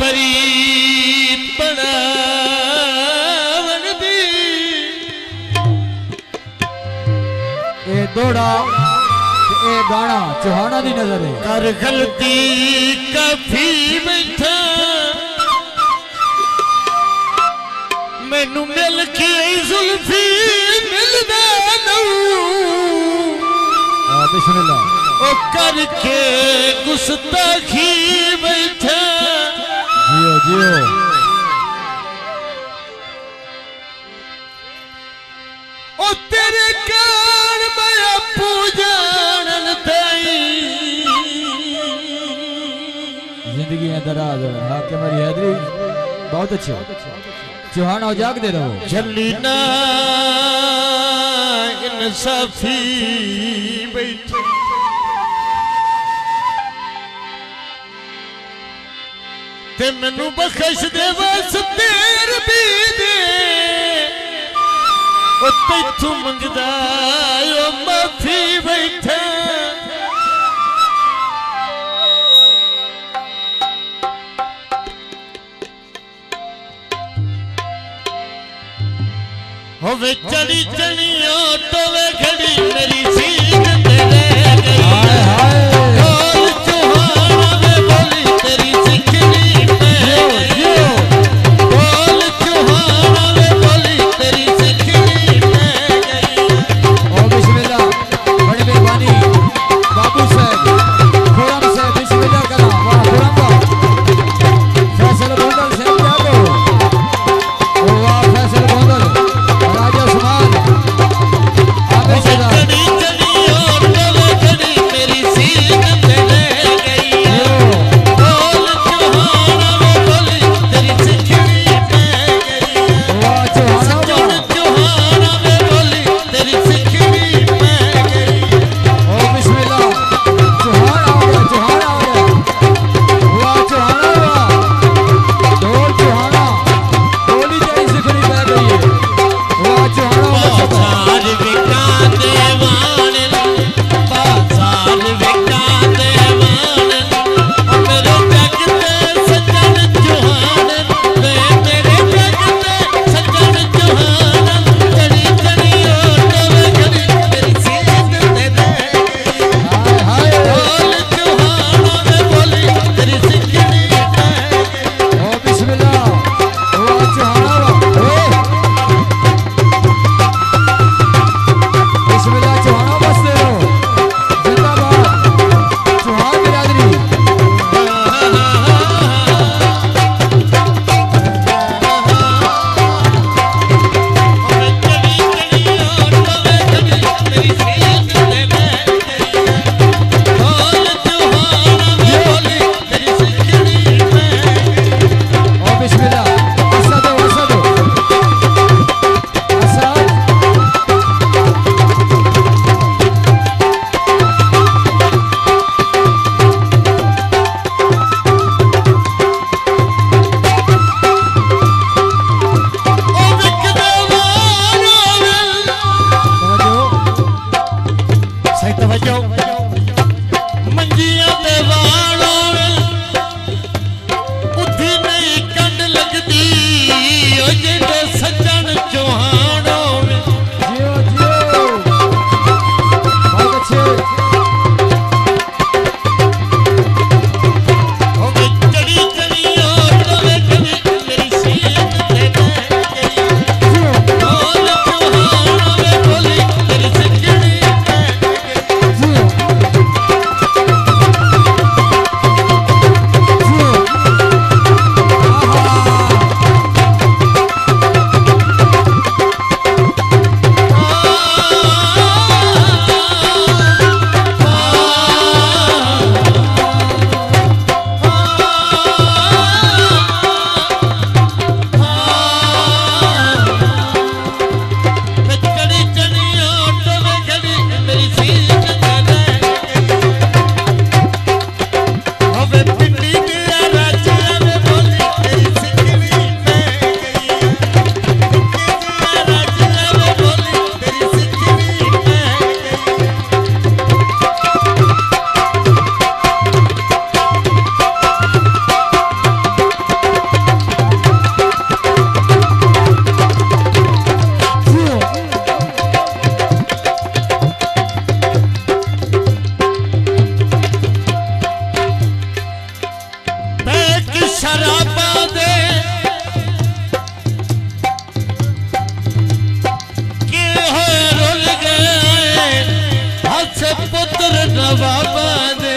परीत ए ए गाना चौहाना नज़र। है कर गलती कभी बैठा। मैनू मिल के सुल्फी मिलदा हाँ, ओ करके बैठा। જીઓ જીઓ ज़िंदगी है दराज। हाँ के मेरी हैदरी? बहुत अच्छे चौहान और जाग दे रहे। हो जल्दी ना इंसाफी ਤੇ ਮੈਨੂੰ ਬਖਸ਼ ਦੇ ਵਾਸਤੇ ਰਬੀ ਦੇ। ਉਹ ਤੈਥੋਂ ਮੰਗਦਾ ਓ ਮਾਫੀ ਬੈਠਾ। ਹੋਵੇ ਚੜੀ ਚਣੀਓ ਟੋਵੇ ਖੜੀ ਮੇਰੀ अच्छा पुत्र नवाबा दे